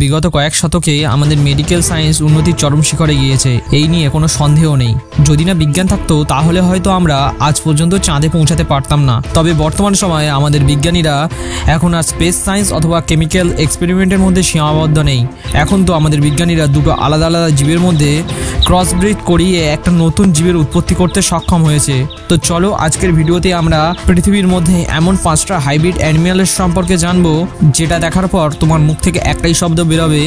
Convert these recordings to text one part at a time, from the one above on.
বিগত কয়েক শতকে আমাদের মেডিকেল সায়েন্স উন্নতির চরম শিখরে গিয়েছে, এই নিয়ে কোনো সন্দেহ নেই। যদি না বিজ্ঞান থাকতো, তাহলে হয়তো আমরা আজ পর্যন্ত চাঁদে পৌঁছাতে পারতাম না। তবে বর্তমান সময়ে আমাদের বিজ্ঞানীরা এখন আর স্পেস সায়েন্স অথবা কেমিক্যাল এক্সপেরিমেন্টের মধ্যে সীমাবদ্ধ নেই। এখন তো আমাদের বিজ্ঞানীরা দুটো আলাদা আলাদা জীবের মধ্যে ক্রসব্রিড করিয়ে একটা নতুন জীবের উৎপত্তি করতে সক্ষম হয়েছে। তো চলো আজকের ভিডিওতে আমরা পৃথিবীর মধ্যে এমন পাঁচটা হাইব্রিড অ্যানিমেলের সম্পর্কে জানব, যেটা দেখার পর তোমার মুখ থেকে একটাই শব্দ বেরোবে,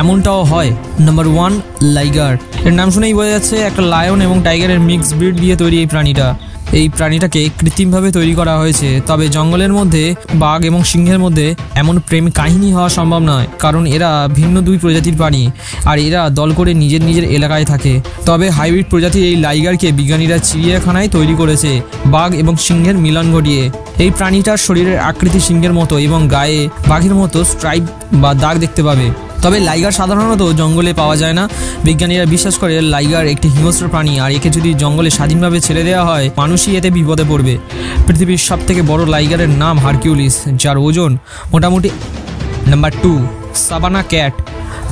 এমনটাও হয়। নাম্বার ওয়ান লাইগার এর নাম শুনেই বোঝা যাচ্ছে, একটা লায়ন এবং টাইগারের মিক্স ব্রিড দিয়ে তৈরি এই প্রাণীটা। এই প্রাণীটাকে কৃত্রিমভাবে তৈরি করা হয়েছে। তবে জঙ্গলের মধ্যে, বাঘ এবং সিংহের মধ্যে এমন প্রেম কাহিনী হওয়া সম্ভব নয়, কারণ এরা ভিন্ন দুই প্রজাতির প্রাণী, আর এরা দল করে নিজের নিজের এলাকায় থাকে। তবে হাইব্রিড প্রজাতির এই লাইগারকে বিজ্ঞানীরা চিড়িয়াখানায় তৈরি করেছে, বাঘ এবং সিংহের মিলন ঘটিয়ে। এই প্রাণীটার শরীরের আকৃতি সিংহের মতো এবং গায়ে বাঘের মতো স্ট্রাইপ বা দাগ দেখতে পাবে। তবে লাইগার সাধারণত জঙ্গলে পাওয়া যায় না। বিজ্ঞানীরা বিশ্বাস করে লাইগার একটি হিংস্র প্রাণী, আর একে যদি জঙ্গলে স্বাধীনভাবে ছেড়ে দেওয়া হয়, মানুষই এতে বিপদে পড়বে। পৃথিবীর সবথেকে বড় লাইগারের নাম হারকিউলিস, যার ওজন মোটামুটি নাম্বার টু। সাবানা ক্যাট।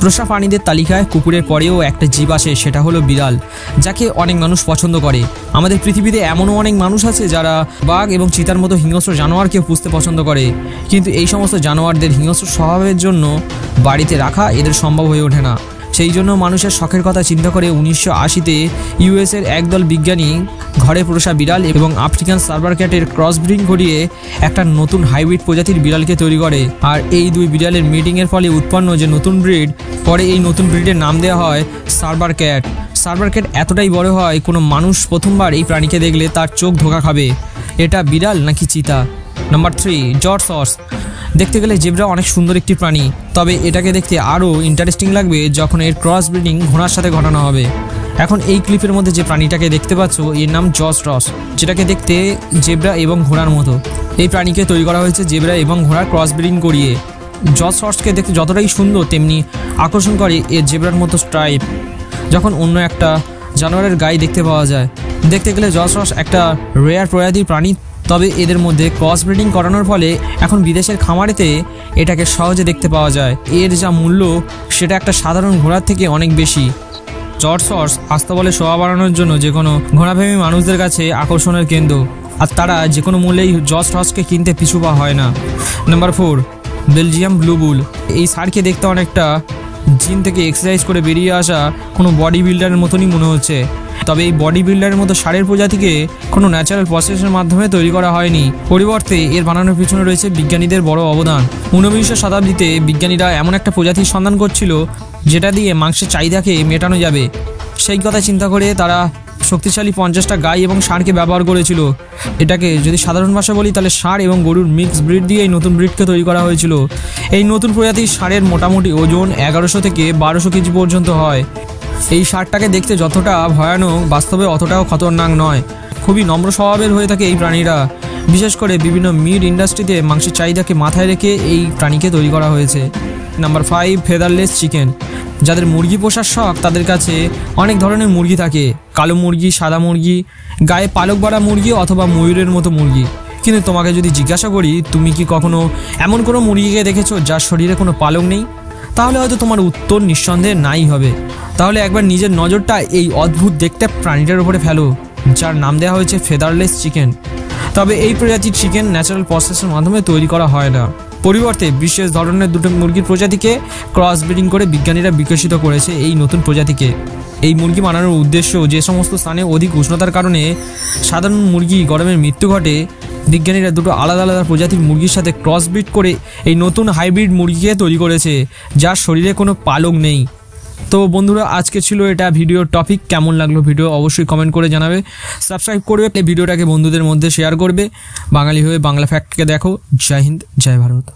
পোষা প্রাণীদের তালিকায় কুকুরের পরেও একটা জীব আসে, সেটা হলো বিড়াল, যাকে অনেক মানুষ পছন্দ করে। আমাদের পৃথিবীতে এমনও অনেক মানুষ আছে যারা বাঘ এবং চিতার মতো হিংস্র জানোয়ারকে পুষতে পছন্দ করে। কিন্তু এই সমস্ত জানোয়ারদের হিংস্র স্বভাবের জন্য বাড়িতে রাখা এদের সম্ভব হয়ে ওঠে না। সেই জন্য মানুষের শখের কথা চিন্তা করে উনিশশো আশিতে ইউএসের একদল বিজ্ঞানী ঘরে পোষা বিড়াল এবং আফ্রিকান সার্ভার ক্যাটের ক্রস ব্রিং করিয়ে একটা নতুন হাইব্রিড প্রজাতির বিড়ালকে তৈরি করে। আর এই দুই বিড়ালের মিটিংয়ের ফলে উৎপন্ন যে নতুন ব্রিড, পরে এই নতুন ব্রিডের নাম দেওয়া হয় সার্ভার ক্যাট। সার্ভার ক্যাট এতটাই বড় হয়, কোনো মানুষ প্রথমবার এই প্রাণীকে দেখলে তার চোখ ধোকা খাবে। এটা বিড়াল নাকি চিতা? নাম্বার থ্রি জর্জ সস। দেখতে গেলে জেব্রা অনেক সুন্দর একটি প্রাণী, তবে এটাকে দেখতে আরও ইন্টারেস্টিং লাগবে যখন এর ক্রস ব্রিডিং ঘোড়ার সাথে ঘটানো হবে। এখন এই ক্লিপের মধ্যে যে প্রাণীটাকে দেখতে পাচ্ছ, এর নাম জস রস, যেটাকে দেখতে জেব্রা এবং ঘোড়ার মতো। এই প্রাণীকে তৈরি করা হয়েছে জেব্রা এবং ঘোড়ার ক্রস ব্রিডিং করিয়ে। জস রসকে দেখতে যতটাই সুন্দর, তেমনি আকর্ষণ করে এর জেব্রার মতো স্ট্রাইপ যখন অন্য একটা জানোয়ারের গায়ে দেখতে পাওয়া যায়। দেখতে গেলে জস রস একটা রেয়ার প্রজাতির প্রাণী, তবে এদের মধ্যে ক্রস ব্রিডিং করানোর ফলে এখন বিদেশের খামারেতে এটাকে সহজে দেখতে পাওয়া যায়। এর যা মূল্য, সেটা একটা সাধারণ ঘোড়ার থেকে অনেক বেশি। জর্জ সর্স আস্তাবলে শোয়া বাড়ানোর জন্য যে কোনো ঘোড়াপ্রেমী মানুষদের কাছে আকর্ষণের কেন্দ্র। আর তারা যে কোনো মূল্যেই জর্জ হর্সকে কিনতে পিছু পা হয় না। নাম্বার ফোর বেলজিয়াম ব্লুবুল এই সারকে দেখতে অনেকটা জিম থেকে এক্সারসাইজ করে বেরিয়ে আসা কোনো বডি বিল্ডারের মতনই মনে হচ্ছে। তবে এই বডি বিল্ডারের মতো সারের প্রজাতিকে কোনো ন্যাচারাল প্রসেসের মাধ্যমে তৈরি করা হয়নি। পরিবর্তে এর বানানোর পিছনে রয়েছে বিজ্ঞানীদের বড় অবদান। ঊনবিংশ শতাব্দীতে বিজ্ঞানীরা এমন একটা প্রজাতির সন্ধান করছিল, যেটা দিয়ে মাংসের চাহিদাকে মেটানো যাবে। সেই কথা চিন্তা করে তারা শক্তিশালী পঞ্চাশটা গাই এবং ষাঁড়কে ব্যবহার করেছিল। এটাকে যদি সাধারণ ভাষা বলি, তাহলে ষাঁড় এবং গরুর মিক্স ব্রিড দিয়ে এই নতুন ব্রিডকে তৈরি করা হয়েছিল। এই নতুন প্রজাতির ষাঁড়ের মোটামুটি ওজন এগারোশো থেকে বারোশো কেজি পর্যন্ত হয়। এই ষাঁড়টাকে দেখতে যতটা ভয়ানক, বাস্তবে অতটাও খতরনাক নয়। খুবই নম্র স্বভাবের হয়ে থাকে এই প্রাণীরা। বিশেষ করে বিভিন্ন মিট ইন্ডাস্ট্রিতে মাংসের চাহিদাকে মাথায় রেখে এই প্রাণীকে তৈরি করা হয়েছে। Number five, featherless chicken. যাদের মুরগি পোষার শখ, তাদের কাছে অনেক ধরনের মুরগি থাকে। কালো মুরগি, সাদা মুরগি, গায়ে পালক বাড়া মুরগি অথবা ময়ূরের মতো মুরগি। কিন্তু তোমাকে যদি জিজ্ঞাসা করি, তুমি কি কখনো এমন কোনো মুরগিকে দেখেছ যার শরীরে কোনো পালক নেই? তাহলে হয়তো তোমার উত্তর নিঃসন্দেহে নাই হবে। তাহলে একবার নিজের নজরটা এই অদ্ভুত দেখতে প্রাণীটার উপরে ফেলো, যার নাম দেওয়া হয়েছে ফেদারলেস চিকেন। তবে এই প্রজাতির চিকেন ন্যাচারাল প্রসেসের মাধ্যমে তৈরি করা হয় না। পরিবর্তে বিশেষ ধরনের দুটো মুরগির প্রজাতিকে ক্রস ব্রিডিং করে বিজ্ঞানীরা বিকশিত করেছে এই নতুন প্রজাতিকে। এই মুরগি বানানোর উদ্দেশ্য যে সমস্ত স্থানে অধিক উষ্ণতার কারণে সাধারণ মুরগি গরমের মৃত্যু ঘটে বিজ্ঞানীরা দুটো আলাদা আলাদা প্রজাতির মুরগির সাথে ক্রস ব্রিড করে এই নতুন হাইব্রিড মুরগিকে তৈরি করেছে, যার শরীরে কোনো পালক নেই। তো বন্ধুরা, আজকে ছিল এটা ভিডিওর টপিক কেমন লাগল ভিডিও অবশ্যই কমেন্ট করে জানাবে। সাবস্ক্রাইব করবে ভিডিওটাকে বন্ধুদের মধ্যে শেয়ার করবে। বাঙালি হয়ে বাংলা ফ্যাক্টকে দেখো। জয় হিন্দ, জয় ভারত।